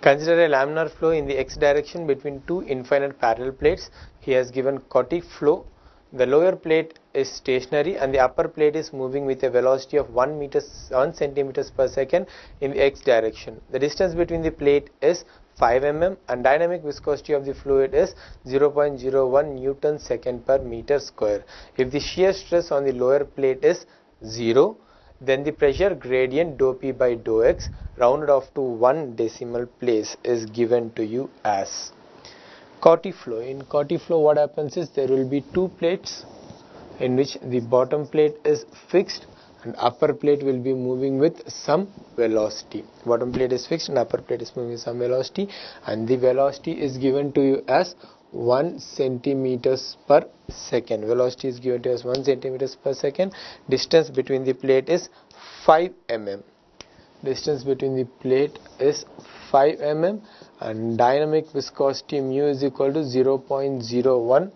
Consider a laminar flow in the x direction between two infinite parallel plates. He has given Couette flow. The lower plate is stationary and the upper plate is moving with a velocity of 1 meters 1 centimeters per second in the x direction. The distance between the plate is 5 mm and dynamic viscosity of the fluid is 0.01 newton second per meter square. If the shear stress on the lower plate is 0 then the pressure gradient dou p by dou x rounded off to one decimal place is given to you as Couette flow. In flow what happens is there will be two plates in which the bottom plate is fixed and upper plate will be moving with some velocity. Bottom plate is fixed and upper plate is moving with some velocity and the velocity is given to you as 1 centimeters per second. Velocity is given to us 1 centimeters per second. Distance between the plate is 5 mm distance between the plate is 5 mm and dynamic viscosity mu is equal to 0.01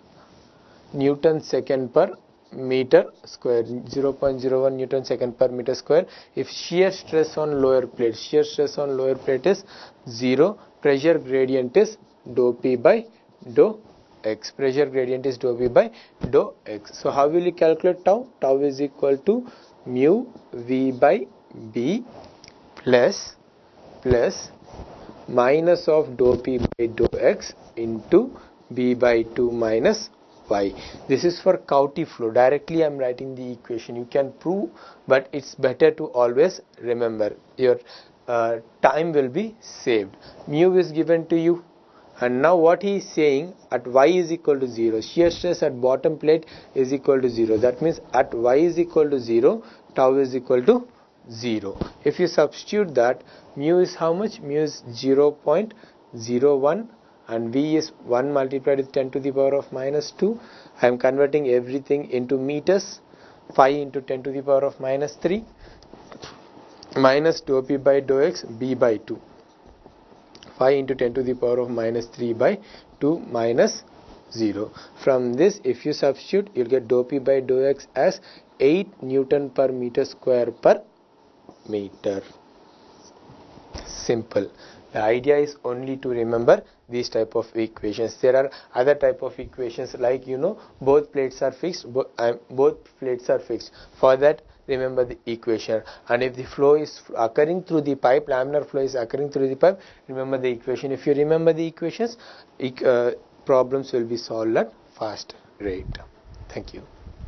newton second per meter square. 0.01 newton second per meter square. If shear stress on lower plate shear stress on lower plate is 0 pressure gradient is dou p by dou x pressure gradient is dou v by dou x. So how will you calculate tau? Tau is equal to mu v by b plus plus minus of dou p by dou x into b by 2 minus y. This is for Couette flow. Directly I am writing the equation. You can prove but it's better to always remember. Your uh, time will be saved. Mu is given to you and now what he is saying at y is equal to 0 shear stress at bottom plate is equal to 0 that means at y is equal to 0 tau is equal to 0 if you substitute that mu is how much? Mu is 0.01 and v is 1 multiplied with 10 to the power of minus 2 I am converting everything into meters. 5 into 10 to the power of minus 3 minus dou p by dou x b by 2 5 into 10 to the power of minus 3 by 2 minus 0 from this if you substitute you'll get dou p by dou x as 8 newton per meter square per meter. Simple. The idea is only to remember these type of equations. There are other type of equations like you know both plates are fixed bo both plates are fixed. For that remember the equation. And if the flow is occurring through the pipe laminar flow is occurring through the pipe remember the equation. If you remember the equations uh, problems will be solved at fast rate. Thank you